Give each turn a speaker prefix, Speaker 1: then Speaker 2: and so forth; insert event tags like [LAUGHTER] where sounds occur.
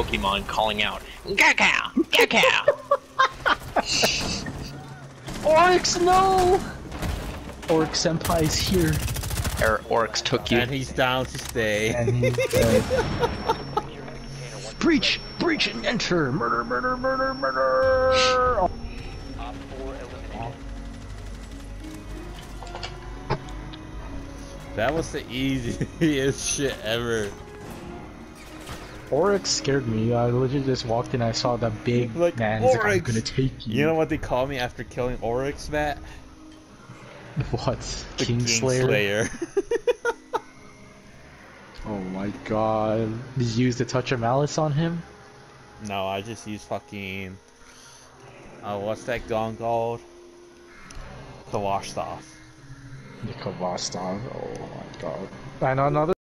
Speaker 1: Pokemon calling out, Kakao! Kakao!
Speaker 2: Oryx, no! Oryx Senpai is here.
Speaker 1: Er, Oryx took you.
Speaker 3: And he's down to stay.
Speaker 2: And he's [LAUGHS] dead. breach! Breach and enter! Murder, murder, murder, murder!
Speaker 3: That was the easiest [LAUGHS] shit ever.
Speaker 2: Oryx scared me. I literally just walked in. I saw that big
Speaker 3: Like,
Speaker 2: man. He's like, I'm gonna take you.
Speaker 3: You know what they call me after killing Oryx, Matt? [LAUGHS]
Speaker 2: what?
Speaker 3: The
Speaker 2: Kingslayer.
Speaker 3: Kingslayer. [LAUGHS]
Speaker 2: Oh my god! Did you use the touch of malice on him?
Speaker 3: no, I just use fucking. Uh, what's that gun called? Kalashnikov.
Speaker 2: The Khvostov. Oh my god! And another.